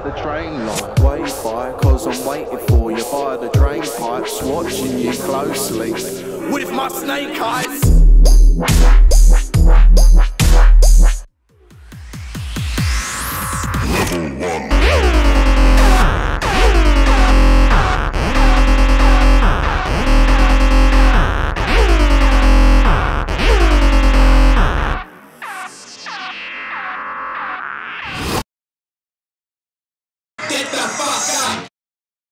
by the train line. wave by, cause I'm waiting for you by the drain pipes, watching you closely with my snake eyes. level one. get the fuck up.